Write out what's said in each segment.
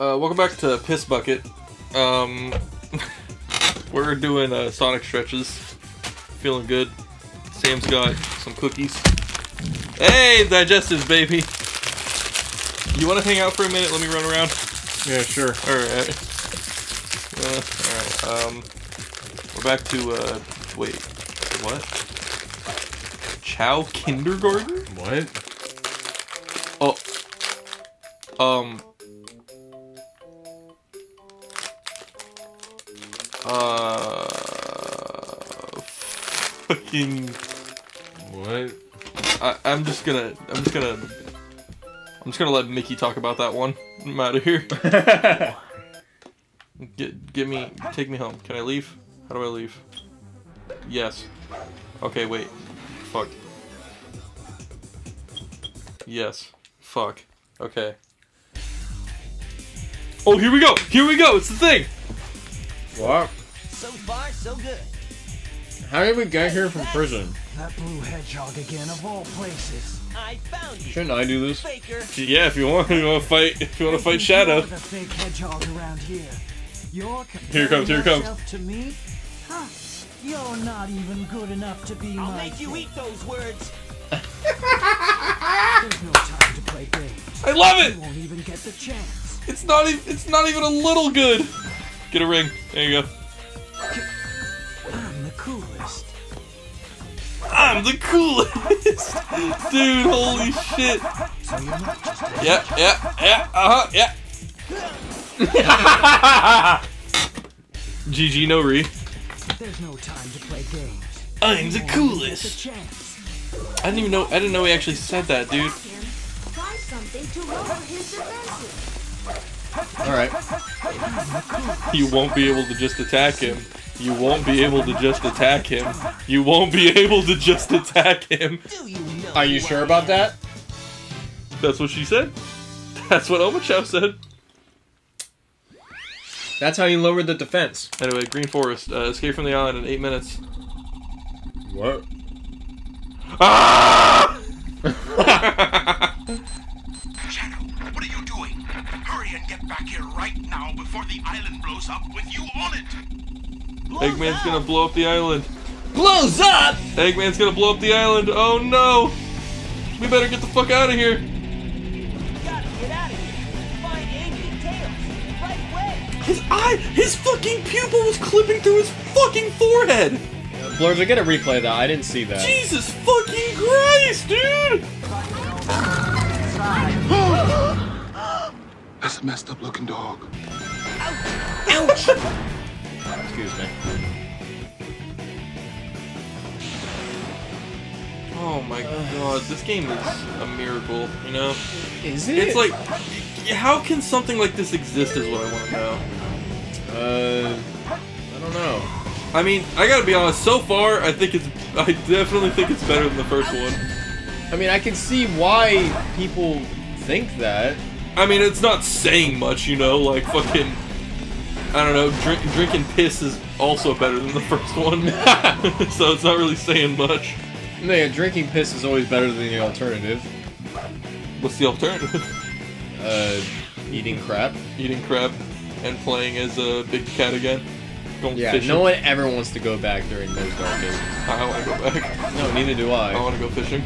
Uh, welcome back to Piss Bucket. Um, we're doing uh, Sonic stretches. Feeling good. Sam's got some cookies. Hey, digestives, baby. You want to hang out for a minute? Let me run around. Yeah, sure. All right. Uh, all right. Um, we're back to uh, wait, what? Chao Kindergarten? What? Oh. Um. Uh. Fucking. What? I, I'm just gonna. I'm just gonna. I'm just gonna let Mickey talk about that one. I'm out of here. Get, get me. Take me home. Can I leave? How do I leave? Yes. Okay, wait. Fuck. Yes. Fuck. Okay. Oh, here we go! Here we go! It's the thing! What? So far, so good. How did we get here from prison? That blue hedgehog again, of all places. I found you, Shouldn't I do this? Faker. Yeah, if you want, you want to fight, if you want to fight Shadow. The fake hedgehog around here. You're Here comes, here comes. yourself To me? Huh? You're not even good enough to be I'll my make you eat those words. There's no time to play games. I love You it! won't even get the chance. It's not even, it's not even a little good! Get a ring. There you go. I'm the coolest. I'm the coolest! Dude, holy shit! So you're not just a Yeah, yeah, yeah, uh-huh, yeah. GG no re. There's no time to play games. I'm the You won't even get the coolest. Chance. I didn't even know I didn't know he actually said that, dude. Try something to lower his defenses. Alright. You won't be able to just attack him. You won't be able to just attack him. You won't be able to just attack him. Do you know? Are you sure about that? That's what she said. That's what Omochao said. That's how you lowered the defense. Anyway, Green Forest, uh, escape from the island in eight minutes. What? Ah! Shadow, what are you doing? Hurry and get back here right now before the island blows up with you on it. Blows Eggman's up. gonna blow up the island. Blows up! Eggman's gonna blow up the island. Oh no! We better get the fuck out of here. Gotta get out of here. Find Amy and Tails. Right away. His eye, his fucking pupil was clipping through his fucking forehead. Blurs, I get a replay though. I didn't see that. Jesus fucking Christ, dude! That's a messed up looking dog. Ouch! Excuse me. Oh my god, this game is a miracle, you know? Is it? It's like, how can something like this exist is what I want to know. Uh, I don't know. I mean, I gotta be honest, so far, I think it's, I definitely think it's better than the first one. I mean, I can see why people think that. I mean, it's not saying much, you know, like fucking, I don't know, drink, drinking piss is also better than the first one. so it's not really saying much. No, yeah, drinking piss is always better than the alternative. What's the alternative? Uh, eating crap. Eating crap and playing as a big cat again. Going Yeah, fishing. no one ever wants to go back during those dark days. I don't want to go back. No, neither do I I. want to go fishing.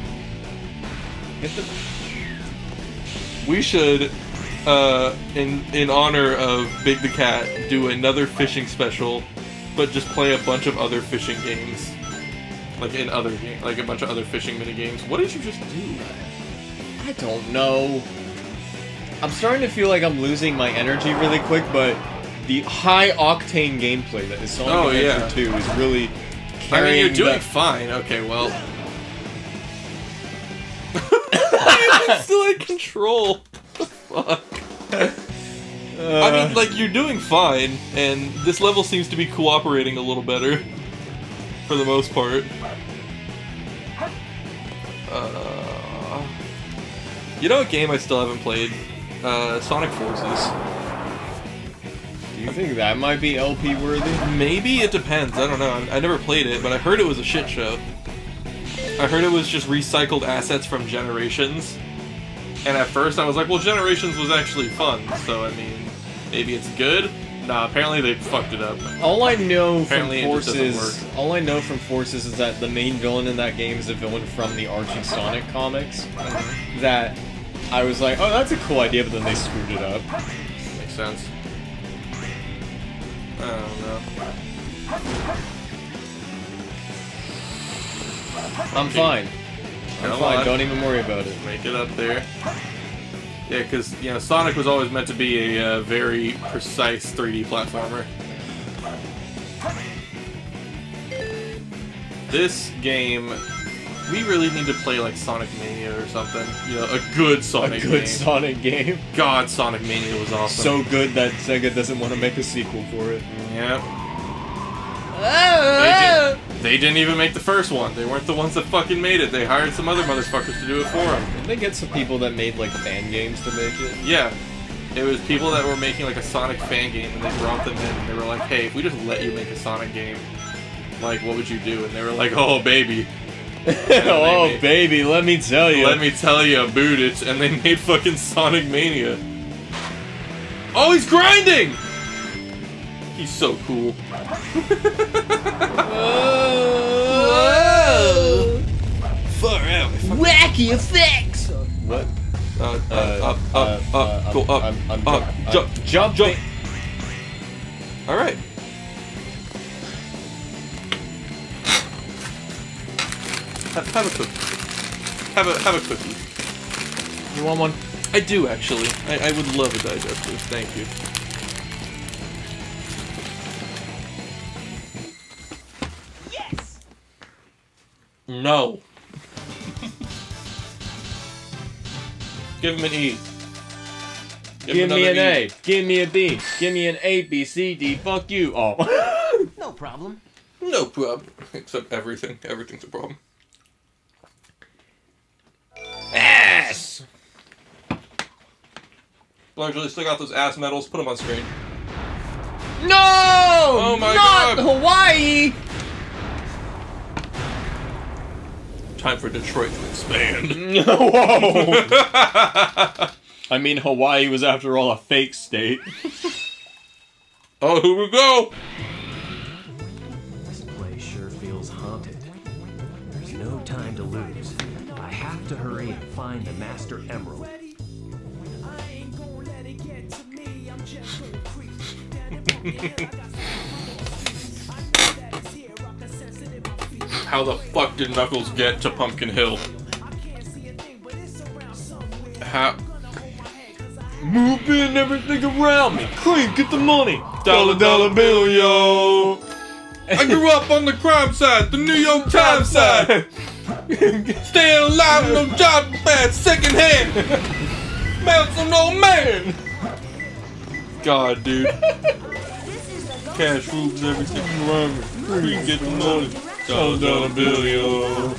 We should, uh, in in honor of Big the Cat, do another fishing special, but just play a bunch of other fishing games, like in other game, like a bunch of other fishing mini games. What did you just do? I don't know. I'm starting to feel like I'm losing my energy really quick, but the high octane gameplay that is Sonic Oh, Adventure yeah. 2 is really I mean, you're doing the- fine. Okay, well. I'm still in control. Fuck. I mean, like you're doing fine, and this level seems to be cooperating a little better, for the most part. Uh, you know, a game I still haven't played, uh, Sonic Forces. You think that might be LP worthy? Maybe it depends. I don't know. I, I never played it, but I heard it was a shit show. I heard it was just recycled assets from Generations. And at first I was like, well, Generations was actually fun, so I mean, maybe it's good. Nah, apparently they fucked it up. All I know Apparently from it just doesn't Forces, all I know from Forces is that the main villain in that game is a villain from the Archie Sonic comics. Mm-hmm. That I was like, oh, that's a cool idea, but then they screwed it up. Makes sense. I don't know. I'm fine. I'm Come fine. on. Don't even worry about it. Make it up there. Yeah, because, you know, Sonic was always meant to be a uh, very precise 3D platformer. This game, we really need to play like Sonic Mania or something. You know, a good Sonic. A good game. Sonic game. God, Sonic Mania was awesome. So good that Sega doesn't want to make a sequel for it. yeah. They, did, they didn't even make the first one. They weren't the ones that fucking made it. They hired some other motherfuckers to do it for them. Didn't they get some people that made like fan games to make it? Yeah. It was people that were making like a Sonic fan game and they brought them in and they were like, hey, if we just let you make a Sonic game, like what would you do? And they were like, oh baby, oh made- baby, let me tell you. let me tell you about it. And they made fucking Sonic Mania. Oh, he's grinding! He's so cool. Whoa! Far out. Wacky effects. What? Uh, Uh, up, up, uh, up, uh, go I'm- up, I'm- I'm up, jump- jump, I'm jump, jumping. jump. All right. Have, have a cookie. Have a have a cookie. You want one? I do actually. I, I would love a digestive. Thank you. Yes! No. Give him an E. Give, him me an another A. E. Give me a B. Give me an A, B, C, D. Fuck you. Oh. No problem. No problem. Except everything. Everything's a problem. Ass. Largely still got those ass medals. Put them on screen. No. Oh my not God. Hawaii. Time for Detroit to expand. Whoa. I mean, Hawaii was after all a fake state. oh, here we go. How the fuck did Knuckles get to Pumpkin Hill? How? Moving everything around me. Cream, get the money. Dollar dollar bill, yo. I grew up on the crime side, the New York Times side. Staying alive, no job, bad, second hand. Mounts an old man. God, dude. Cash rules everything around me. Free, get the money. Dollar Dollar dollar bill, yo.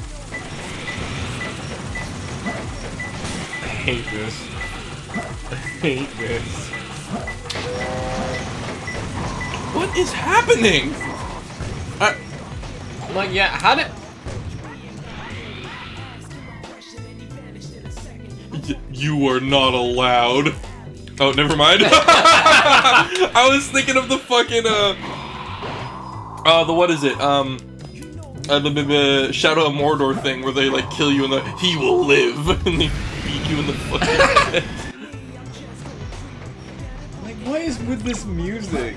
I hate this. I hate this. What is happening? I, I'm like, yeah, how did... Y- You are not allowed. Oh, never mind. I was thinking of the fucking uh, uh, the what is it? Um, uh, the, the, the Shadow of Mordor thing where they like kill you and the he will live and they beat you in the fucking head. Like, what is with this music?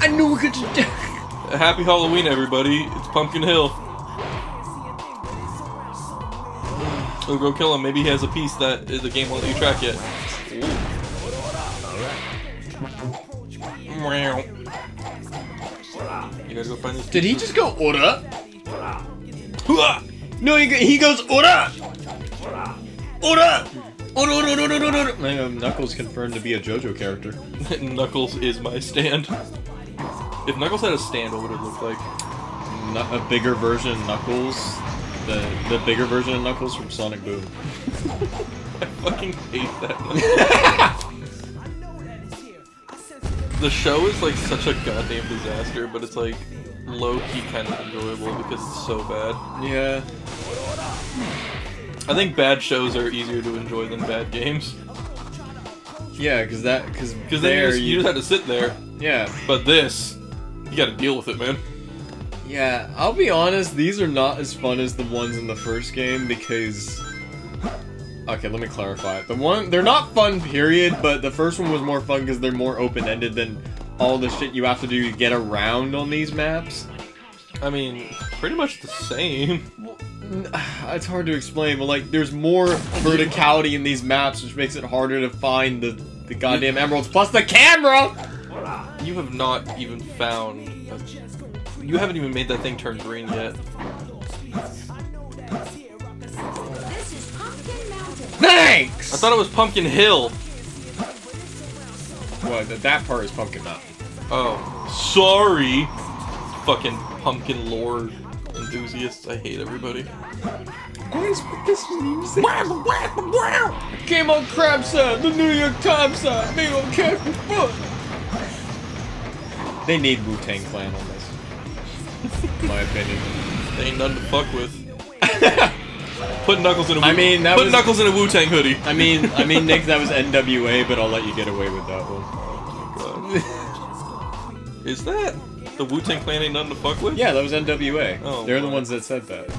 I knew we could do Happy Halloween, everybody! It's Pumpkin Hill. Oh, go kill him. Maybe he has a piece that the game won't let you track yet. You gotta go find these. Did he just go Ora? Hua! No, he, he goes Ora! Ora! Ora, Ora, Ora, Ora, Ora. Hang uh, on, Knuckles confirmed to be a JoJo character. Knuckles is my stand. If Knuckles had a stand, what would it look like? Nu- a bigger version of Knuckles. The, the bigger version of Knuckles from Sonic Boom. I fucking hate that. the show is like such a goddamn disaster, but it's like low key kind of enjoyable because it's so bad. Yeah. I think bad shows are easier to enjoy than bad games Yeah, because that because because then you there just, you just have to sit there. yeah But this, you got to deal with it, man. yeah. I'll be honest, these are not as fun as the ones in the first game because. Okay, let me clarify. The one they're not fun, period. But the first one was more fun because they're more open ended than all the shit you have to do to get around on these maps. I mean, pretty much the same. It's hard to explain, but like, there's more verticality in these maps, which makes it harder to find the the goddamn emeralds. Plus the camera. You have not even found. A, you haven't even made that thing turn green yet. Thanks. I thought it was Pumpkin Hill. What? That, that part is Pumpkin Mountain. Oh, sorry. Fucking pumpkin lore enthusiasts. I hate everybody. What is with this music? Came on crab side, the New York Times side, me on Captain Foot. They need Wu Tang Clan on this. In my opinion. They ain't nothing to fuck with. Put Knuckles in a Wu- I mean, that put was- Knuckles in a Wu Tang hoodie. I mean, I mean, Nick, that was NWA, but I'll let you get away with that one. Oh my god. Is that the Wu Tang Clan ain't nothing to fuck with? Yeah, that was NWA. Oh, They're the ones that said that.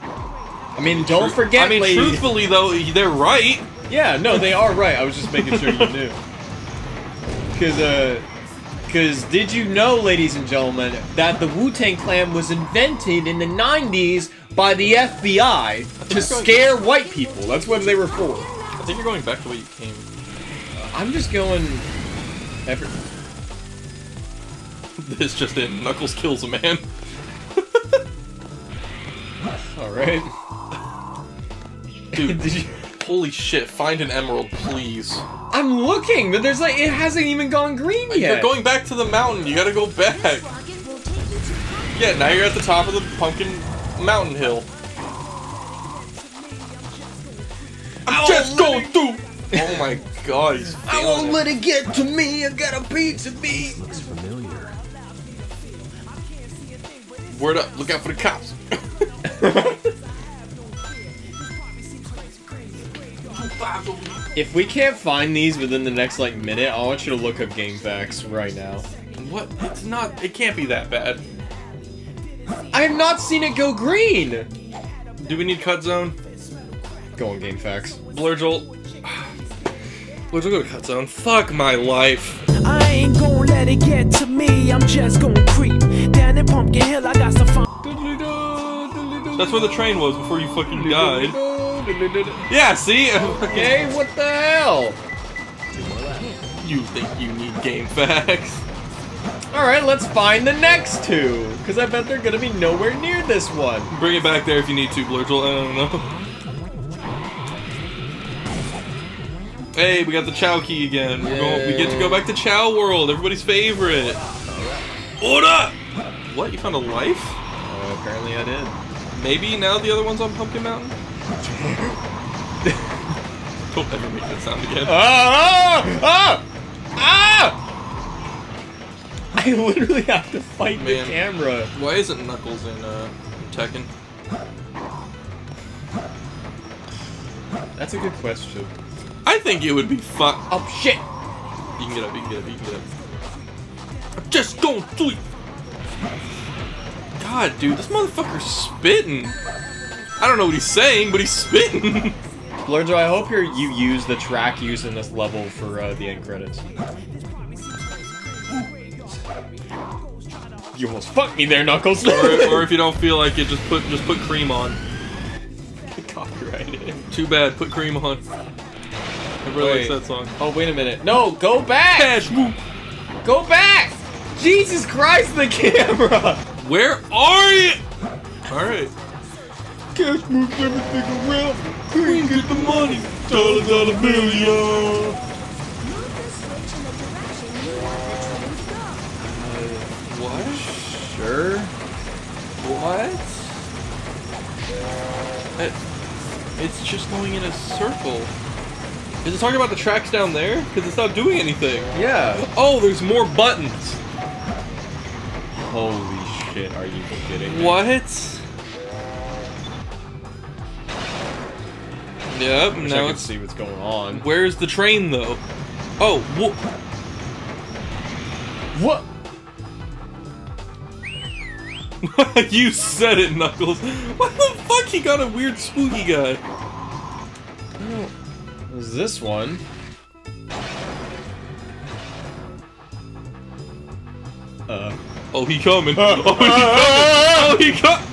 I mean, don't Tru- forget, I mean, lady. truthfully though, they're right. Yeah, no, they are right. I was just making sure you knew. Cause, uh, cause did you know, ladies and gentlemen, that the Wu Tang Clan was invented in the '90s by the FBI to it's going- scare white people? That's what they were for. I think you're going back to where you came. I'm just going. Every, This just in: Knuckles kills a man. all right. Dude, Did you? holy shit! Find an emerald, please. I'm looking, but there's like it hasn't even gone green yet. You're going back to the mountain. You gotta go back. Rocket will take you to Pumpkin Yeah, now you're at the top of the pumpkin mountain hill. I'm just going through. Oh my god, he's feeling it. let it get to me. I got a piece of me. Looks familiar. Word up! Look out for the cops. If we can't find these within the next like minute, I want you to look up game facts right now. what? It's not. It can't be that bad. I have not seen it go green. Do we need cut zone? Go on game facts. Blur jolt. Blur jolt, go to cut zone. Fuck my life. I ain't gon' let it get to me. I'm just gon' creep down in Pumpkin Hill. I got some fun. That's where the train was before you fucking died. Yeah, see? Okay, what the hell? You think you need game facts? All right, let's find the next two, because I bet they're gonna be nowhere near this one. Bring it back there if you need to, Blur jolt. I don't know. Hey, we got the Chao key again. We're going, we get to go back to Chao World, everybody's favorite. What up? What? You found a life? Uh, apparently, I did. Maybe now the other one's on Pumpkin Mountain? Don't ever make that sound again. Ah! Ah! Ah! I literally have to fight Man. the camera. Why isn't Knuckles in uh, Tekken? That's a good question. I think it would be fun. Oh shit! You can get up, you can get up, you can get up. I'm just going to God, dude, this motherfucker's spitting. I don't know what he's saying, but he's spitting. Blurjo, I hope you're, you use the track used in this level for uh, the end credits. You almost fucked me there, Knuckles. or, or if you don't feel like it, just put just put cream on. copyrighted. Too bad, put cream on. Everybody likes Wait. that song. Oh wait a minute. No, go back. Cash. Go back. Jesus Christ, the camera. Where are you? Alright. Cash moves everything around. Queen, get the money. Dollar, dollar million. Move the switch in the direction you want the train to go. What? Sure. What? It, it's just going in a circle. Is it talking about the tracks down there? Because it's not doing anything. Yeah. Oh, there's more buttons. Holy shit, are you kidding me? What? Yep, I wish I now could it's... see what's going on. Where's the train, though? Oh, wha- What? you said it, Knuckles. What the fuck? He got a weird spooky guy. Was this one? Uh. Oh, he coming. Oh, he coming. Oh, he coming.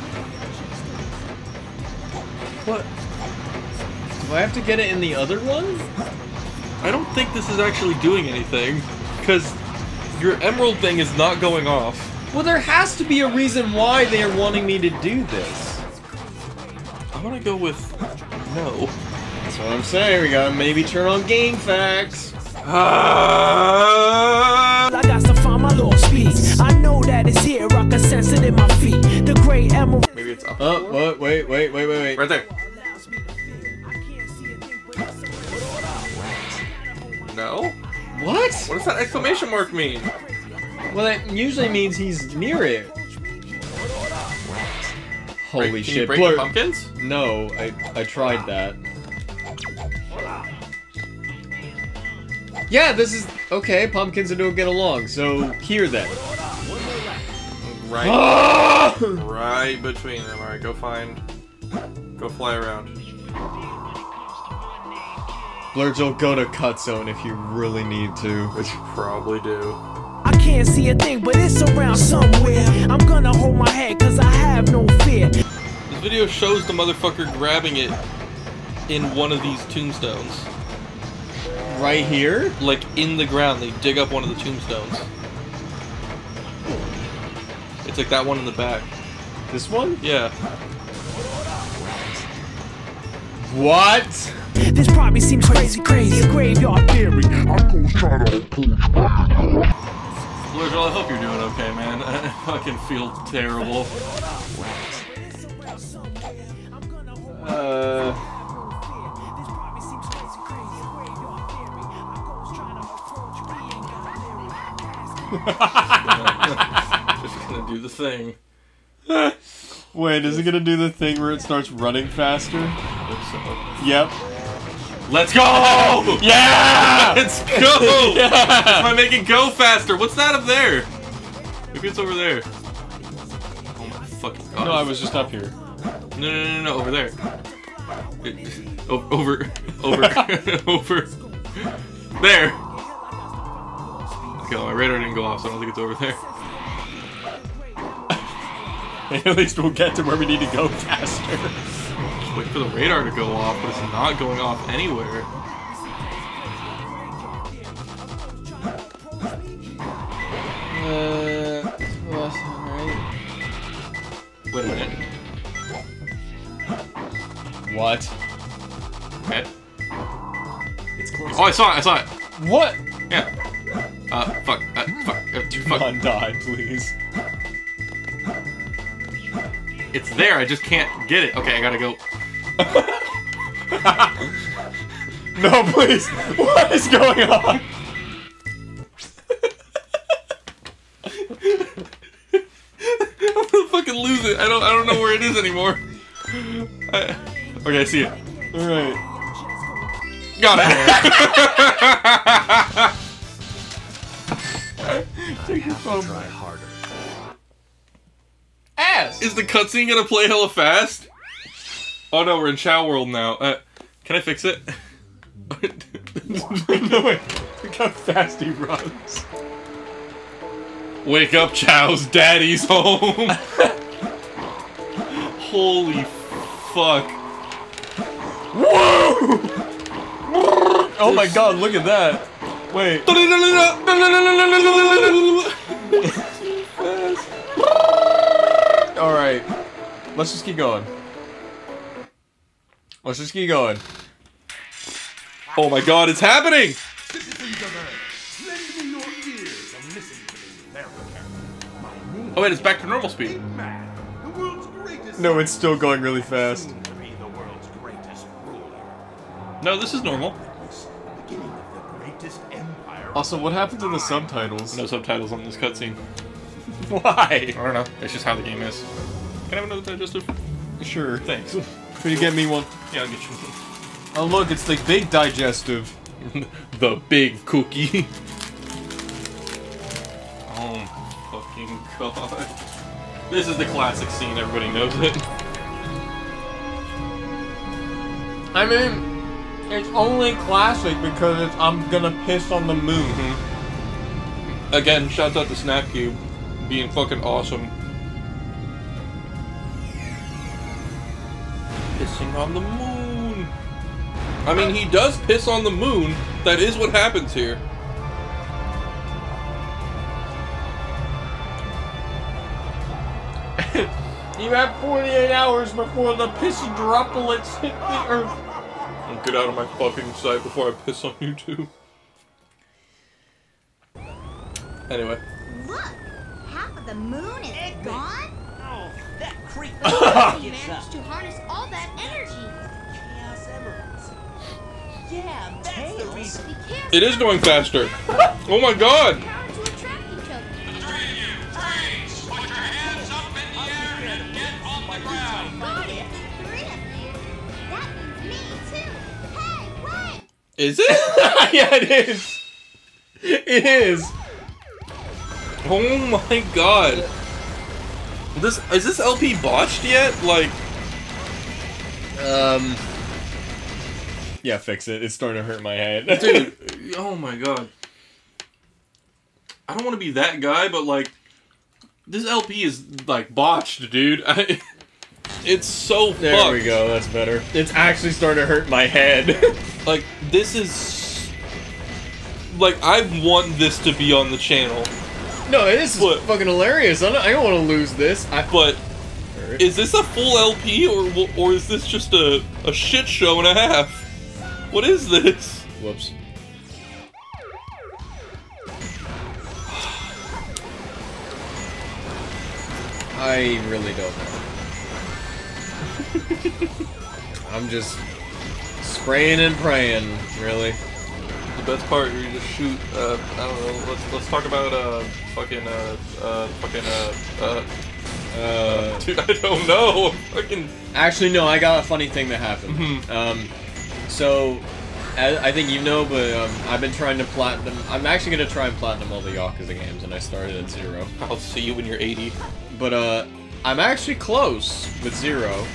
What? Do I have to get it in the other one? I don't think this is actually doing anything. Because your emerald thing is not going off. Well, there has to be a reason why they are wanting me to do this. I want to go with no. That's what I'm saying. We gotta maybe turn on game facts. Ah! I got to find my little speed. I know that it's here, I can sense it in my feet. The great emerald. Maybe it's up. Oh, what? Wait, wait, wait, wait, wait. Right there. No? What? What does that exclamation mark mean? Well, that usually means he's near it. Holy Break- Can shit! you break Blur- the pumpkins? No, I I tried that. Yeah, this is okay. Pumpkins and don't get along. So here then. Right. Right between them. Alright, go find. Go fly around. Blurgel, go to cut zone if you really need to. Which you probably do. I can't see a thing, but it's around somewhere. I'm gonna hold my head, cause I have no fear. This video shows the motherfucker grabbing it in one of these tombstones. Right here? Like in the ground, they dig up one of the tombstones. It's like that one in the back. This one? Yeah. What? This probably seems crazy, crazy. A graveyard theory. Blurgel, I hope you're doing okay, man. I fucking feel terrible. Uh. Just gonna do the thing. Wait, is it gonna do the thing where it starts running faster? So- Yep. Let's go! Yeah! Let's go! Am I making go faster? What's that up there? Maybe it's over there. Oh my fucking god. No, I was just up here. No, no, no, no, over there. It- over, over, over. There. Okay, my radar didn't go off, so I don't think it's over there. At least we'll get to where we need to go faster. Just wait for the radar to go off, but it's not going off anywhere. Uh, alright. Wait a minute. What? Okay. It's close. Oh, I saw it, I saw it. What? Yeah. Uh, fuck, uh, fuck, uh, fuck. Come die, please. It's there, I just can't get it. Okay, I gotta go. No, please. What is going on? I'm gonna fucking lose it. I don't, I don't know where it is anymore. I, okay, I see it. Alright. Got it. Try harder. Ass! Is the cutscene gonna play hella fast? Oh no, we're in Chao World now. Uh, can I fix it? no, wait. Look how fast he runs. Wake up, Chao's daddy's home. Holy fuck. Whoa! Oh my god, look at that. Wait. Alright. Let's just keep going. Let's just keep going. Oh my god, it's happening! Oh wait, it's back to normal speed. No, it's still going really fast. Be the world's greatest ruler. No, this is normal. Beginning of the greatest empire. Also, what happened to the subtitles? No subtitles on this cutscene. Why? I don't know. It's just how the game is. Can I have another digestive? Sure. Thanks. Can you get me one? Yeah, I'll get you Oh look, it's the big digestive. the big cookie. oh my fucking god. This is the classic scene, everybody knows it. I mean, it's only classic because it's I'm gonna piss on the moon. Mm-hmm. Again, shouts out to Snapcube being fucking awesome. Pissing on the moon. I mean, he does piss on the moon. That is what happens here. You have 48 hours before the pissy droplets hit the earth. Get out of my fucking sight before I piss on you too. Anyway, Look, half of the moon is gone. Oh, that creep. You managed to harness all that energy. Chaos Emeralds. Yeah, that's the reason. It is going faster. Oh my god! Power to attract each other. Put your hands up in the air and get on the ground. Got it. Three of you. That means me too. Hey, wait. Is it? yeah, it is. It is. Oh my god. This is this LP botched yet? Like, Um. Yeah, fix it. It's starting to hurt my head. dude. Oh my god. I don't want to be that guy, but like, this LP is like botched, dude. I, it's so there fucked. we go. That's better. It's actually starting to hurt my head. Like, this is like I want this to be on the channel, no, this is What? fucking hilarious. I don't, I don't want to lose this. I, but is this a full LP or or is this just a a shit show and a half? What is this? Whoops. I really don't know. I'm just spraying and praying, really. Best part, where you just shoot. Uh, I don't know. Let's let's talk about uh fucking uh uh fucking uh uh. Uh, Dude, I don't know. Fucking. actually, no, I got a funny thing that happened. Mhm. Um, so, I, I think you know, but um, I've been trying to platinum. I'm actually gonna try and platinum all the Yakuza games, and I started at zero. I'll see you when you're 80. But uh, I'm actually close with zero.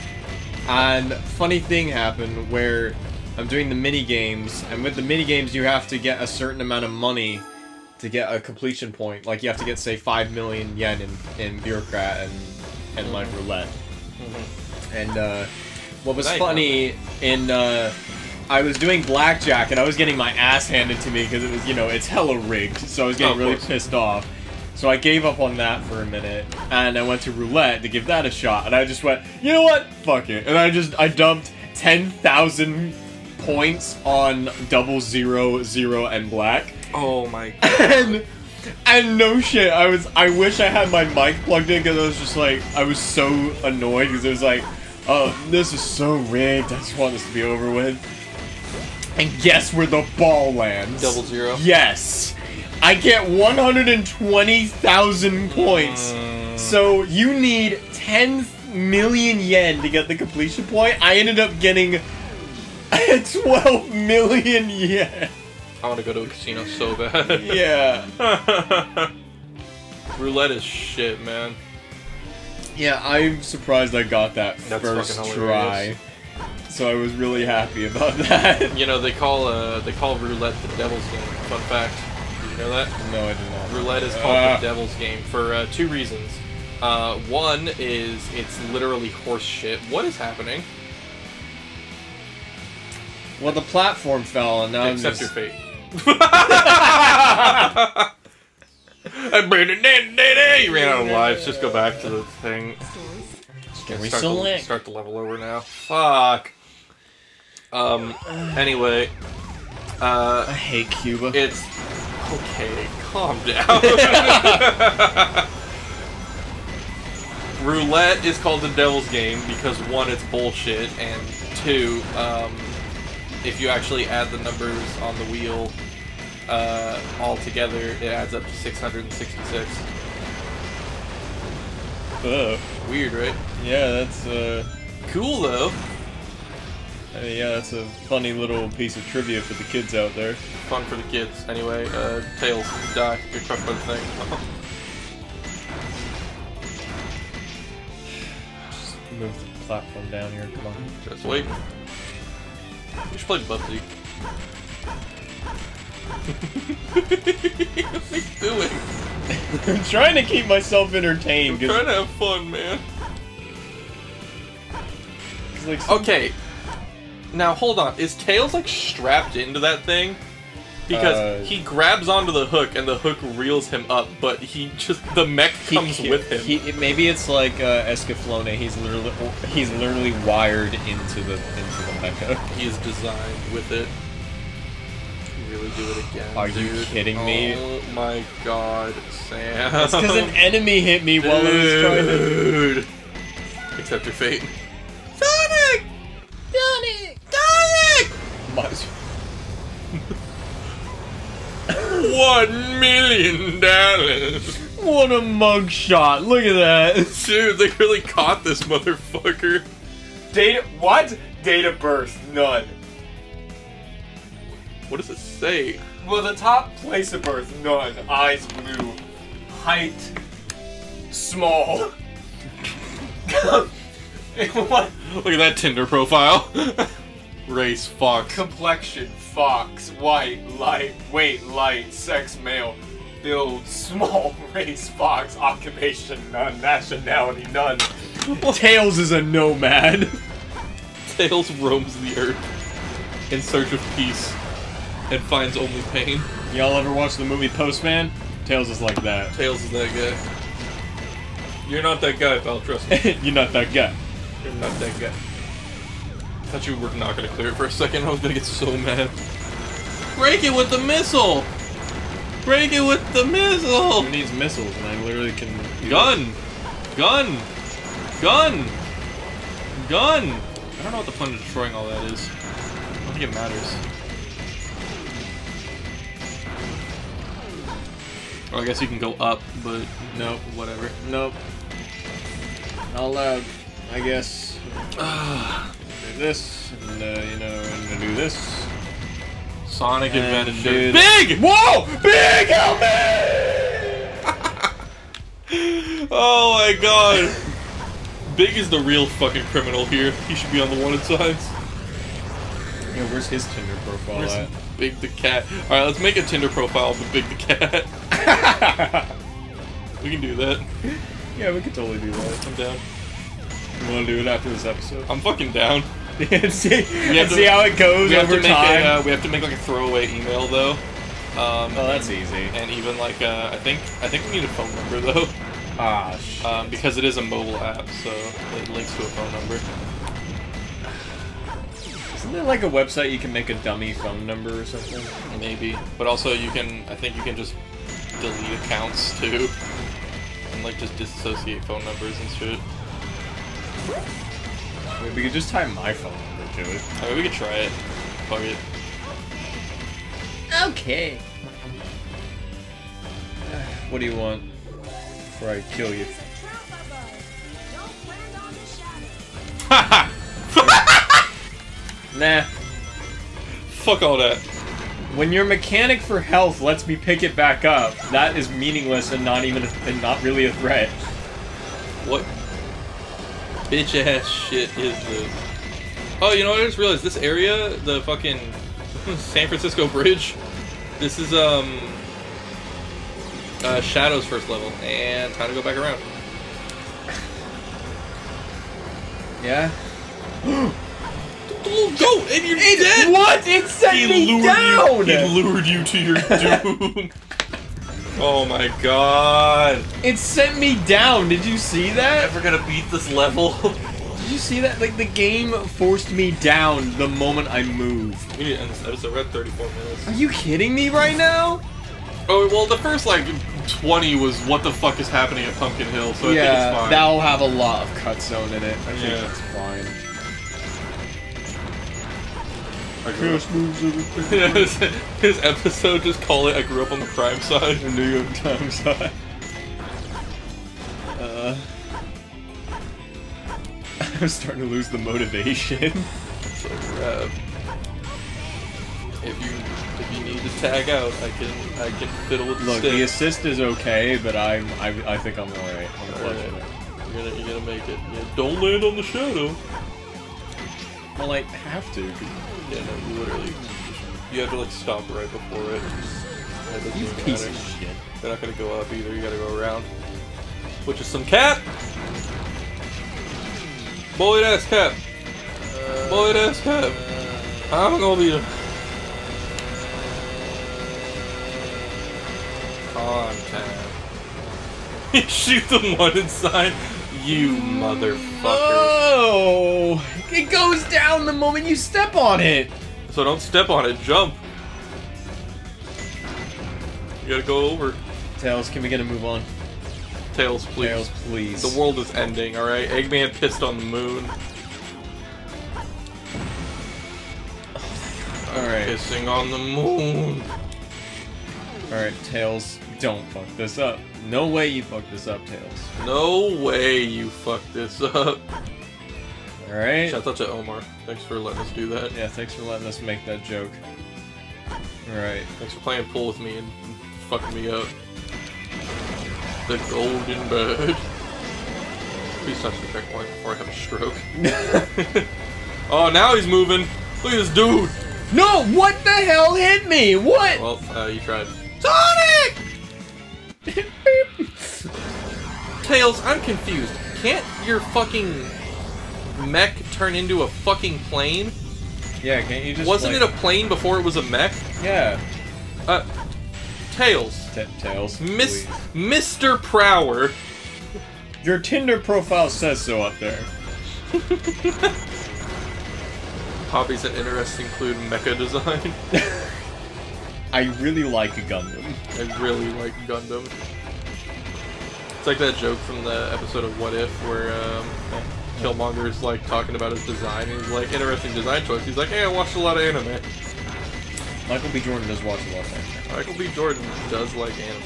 And funny thing happened where I'm doing the mini games, and with the mini games you have to get a certain amount of money to get a completion point. Like you have to get say five million yen in, in baccarat and and like roulette. And uh, what was Nice. funny in uh, I was doing blackjack and I was getting my ass handed to me because it was you know it's hella rigged, so I was Oh, getting of really course. pissed off. So I gave up on that for a minute, and I went to roulette to give that a shot, and I just went, you know what, fuck it, and I just I dumped ten thousand points on double zero zero and black, Oh my. and and no shit, I was I wish I had my mic plugged in because I was just like I was so annoyed because it was like, oh this is so rigged, I just want this to be over with. And guess where the ball lands? Double zero. Yes. I get 120,000 points. Mm. So you need 10 million yen to get the completion point. I ended up getting 12 million yen. I want to go to a casino so bad. Yeah. Roulette is shit, man. Yeah, I'm surprised I got that That's first try. So I was really happy about that. You know they call uh they call roulette the devil's game. Fun fact. Did you know that? no, I did not. Roulette is called Ah. the devil's game for uh, two reasons. Uh, one is it's literally horse shit. What is happening? Well, the platform fell, and now I'm Accept just... your fate. You ran out of lives. Just go back to the thing. Can we start, the, start the level over now. Fuck. Um. Anyway. Uh. I hate Cuba. It's okay. Calm down. Roulette is called the devil's game because one, it's bullshit, and two, um, if you actually add the numbers on the wheel uh, all together, it adds up to 666. Ugh. Weird, right? Yeah, that's uh, Cool though. uh, yeah, that's a funny little piece of trivia for the kids out there. Fun for the kids. Anyway, uh, Tails, die. You're crushed by the thing. Just move the platform down here. Come on. Just wait. We should play Bubsy. what are you doing? I'm trying to keep myself entertained. I'm trying to have fun, man. Like, Okay. Now hold on. Is Tails like strapped into that thing? Because Uh, he grabs onto the hook and the hook reels him up, but he just the mech he- comes he- with him. He, maybe it's like uh, Escaflowne. He's literally he's literally wired into the into the mecha. He is designed with it. Really do it again. Are you dude. kidding me? Oh my god, Sam. It's because an enemy hit me while I was trying to. Dude. Accept your fate. Sonic! Sonic! Sonic! My- One million dollars. What a mugshot! Look at that. Dude, they really caught this motherfucker. Data what? Date of birth none. What does it say? Well, the top place of birth none. Eyes blue. Height small. what? Look at that Tinder profile. Race Fox. Complexion fox. White light. Weight light. Sex male. Build small. Race fox. Occupation none. Nationality none. Tails is a nomad. Tails roams the earth in search of peace and finds only pain. Y'all ever watch the movie Postman? Tails is like that. Tails is that guy. You're not that guy, pal. Trust me. You're not that guy. You're not that guy. I thought you were not gonna clear it for a second. I was gonna get so mad. Break it with the missile! Break it with the missile! Who needs missiles? And I literally can. Gun! Gun! Gun! Gun! I don't know what the point of destroying all that is. I don't think it matters. Or I guess you can go up, but Nope. whatever. Nope. Not allowed. I guess. Do this, and uh, you know, and gonna do this. Sonic And Adventure. Big! Whoa! Big help me! Oh my god! Big is the real fucking criminal here. He should be on the wanted signs. Yeah, where's his Tinder profile Where's at? Big the cat? Alright, let's make a Tinder profile of Big the cat. we can do that. yeah, we could totally do that. I'm down. You want to do it after this episode? I'm fucking down. and see, have and to- see how it goes We have over to make time. a, uh, we have to make like a throwaway email though. Um, oh, that's easy. and even like uh, I think I think we need a phone number though, Ah, sh- um, because it is a mobile app, so it links to a phone number. Isn't there like a website you can make a dummy phone number or something? Maybe, but also you can I think you can just delete accounts too, and like just disassociate phone numbers and shit. Wait, we could just tie my phone number to it. I mean, we could try it. Fuck it. Okay. What do you want before I kill you? Haha! Nah. Fuck all that. When your mechanic for health lets me pick it back up, that is meaningless and not even a, and not really a threat. What bitch ass shit is this? Oh, you know what? I just realized this area, the fucking San Francisco Bridge. This is um uh, Shadow's first level, and time to go back around. Yeah. Go! And you're dead. What? It set He me lured down. you. He lured you to your doom. Oh my god! It sent me down. Did you see that? Ever gonna beat this level? Did you see that? Like the game forced me down the moment I moved. we need to end this episode. We're at 34 minutes. Are you kidding me right now? Oh well, the first like 20 was what the fuck is happening at Pumpkin Hill, so I think it's yeah, fine. that'll have a lot of cut zone in it. I think Yeah. that's fine. I grew up- his, his episode just call it I grew up on the crime side. The New York Times. side. uh, I'm starting to lose the motivation. So grab. If you if you need to tag out, I can I can fiddle with the Look, stick. the assist is okay, but I'm I, I think I'm alright. I'm Alright. You're gonna you're gonna make it. Yeah, don't land on the shadow. Well, I have to. Yeah, no, you literally you have to like stop right before it. That You piece matter. of shit. They're not gonna go up either. You gotta go around. Which is some cap. Bullied ass cap. Bullied ass cap. I'm gonna be. a- Contact. Shoot the one inside. You motherfucker. Oh! It goes down the moment you step on it! So don't step on it. Jump. You gotta go over. Tails, can we get a move on? Tails, please. Tails, please. The world is ending, alright? Eggman pissed on the moon. Alright. Pissing on the moon. Alright, Tails, don't fuck this up. No way you fuck this up, Tails. No way you fuck this up. Alright? Shout out to Omar. Thanks for letting us do that. Yeah, thanks for letting us make that joke. Alright. Thanks for playing pool with me and fucking me up. The golden bird. Please touch the checkpoint before I have a stroke. oh, now he's moving. Look at this dude. No! What the hell hit me? What? Well, uh, you tried. Sonic! Tails, I'm confused. Can't your fucking mech turn into a fucking plane? yeah, can't you just Wasn't like- it a plane before it was a mech? Yeah. Uh, Tails. Ta Tails. Miss please. Mr. Prower. Your Tinder profile says so up there. Hobbies that interest include mecha design. I really like Gundam. I really like Gundam. It's like that joke from the episode of What If where um, Killmonger's like talking about his design and he's like, interesting design choice. He's like, hey, I watched a lot of anime. Michael B. Jordan does watch a lot of anime. Michael B. Jordan does like anime.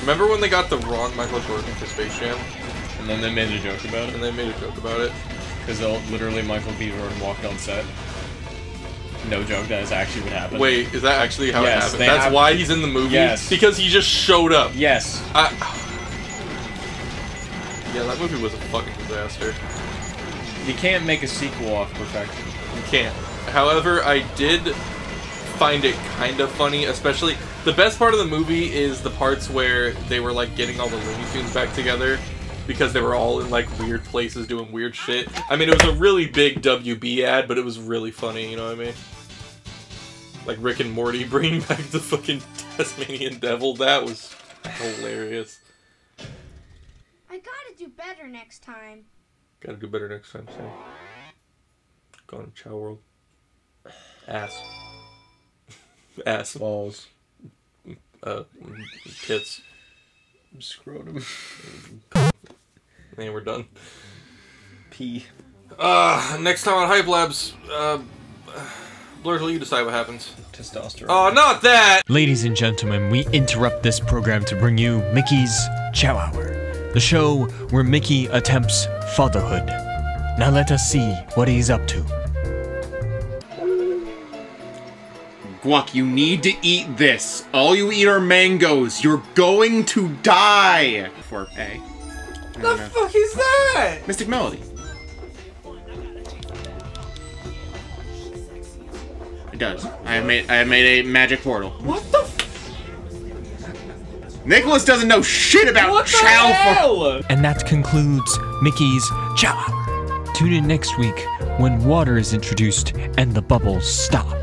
Remember when they got the wrong Michael Jordan for Space Jam? And then they made a joke about it? And they made a joke about it. Because literally Michael B. Jordan walked on set. No joke, that is actually what happened. Wait, is that actually how Yes, it happened? That's have- why he's in the movie? Yes. Because he just showed up. Yes. I... Yeah, that movie was a fucking disaster. You can't make a sequel off perfection. You can't. However, I did find it kind of funny, especially the best part of the movie is the parts where they were like getting all the Looney Tunes back together because they were all in like weird places doing weird shit. I mean, it was a really big WB ad, but it was really funny, you know what I mean? Like Rick and Morty bringing back the fucking Tasmanian Devil. That was hilarious. I gotta do better next time. Gotta do better next time, Sam. Gone to Chao World. Ass. Ass. Balls. Uh, tits. Scrotum. And we're done. P. Uh, next time on Hype Labs, uh, Blurtle, you decide what happens. Testosterone. Oh, not that! Ladies and gentlemen, we interrupt this program to bring you Mickey's Chow Hour, the show where Mickey attempts fatherhood. Now let us see what he's up to. Guac, you need to eat this. All you eat are mangoes. You're going to die. For A. The fuck is that? Mystic Melody. It does. I have made I have made a magic portal. What the? Nicholas doesn't know shit about Chao for. And that concludes Mickey's Chao Hour. Tune in next week when water is introduced and the bubbles stop.